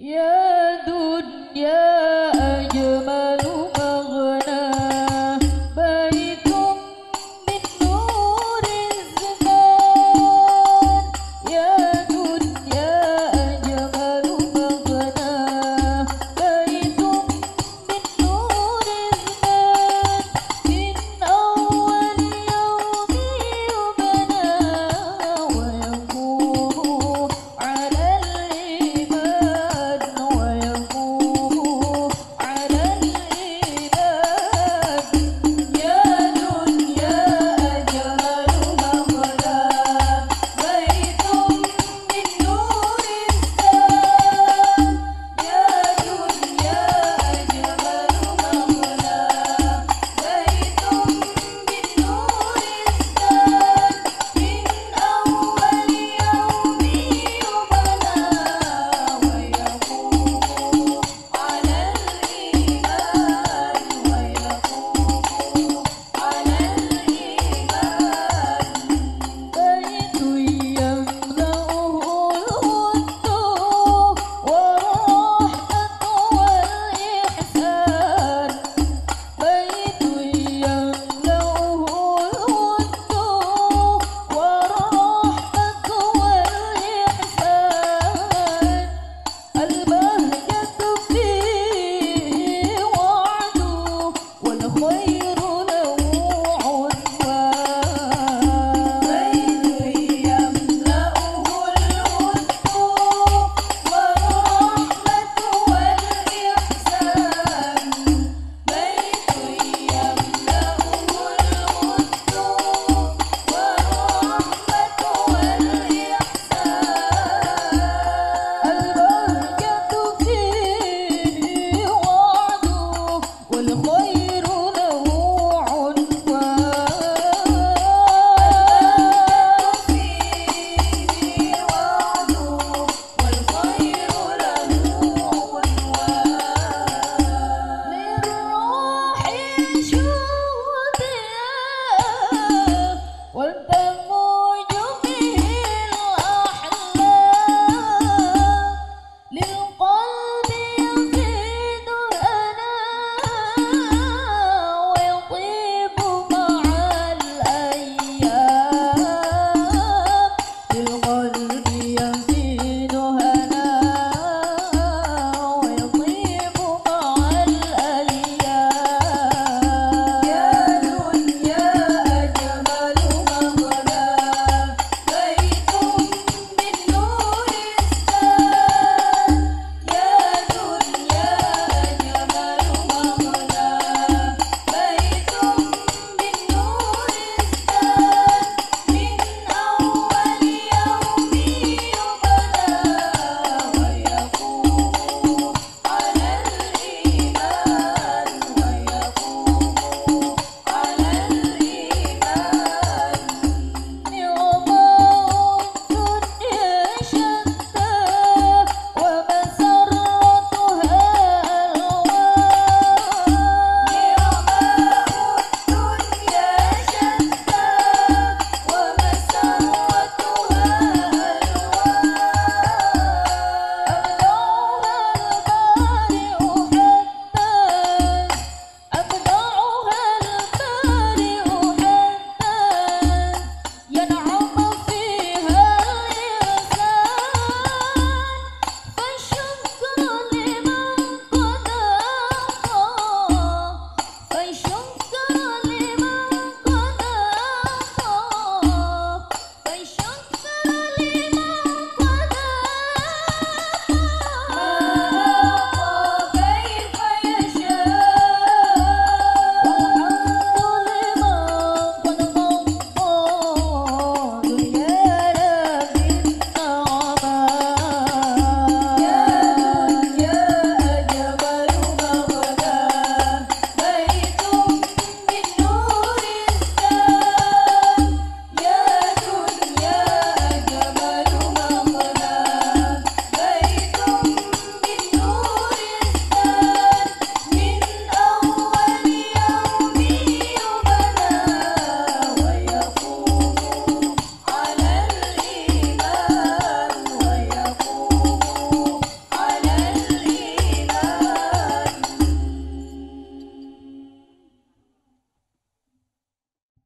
Yeah.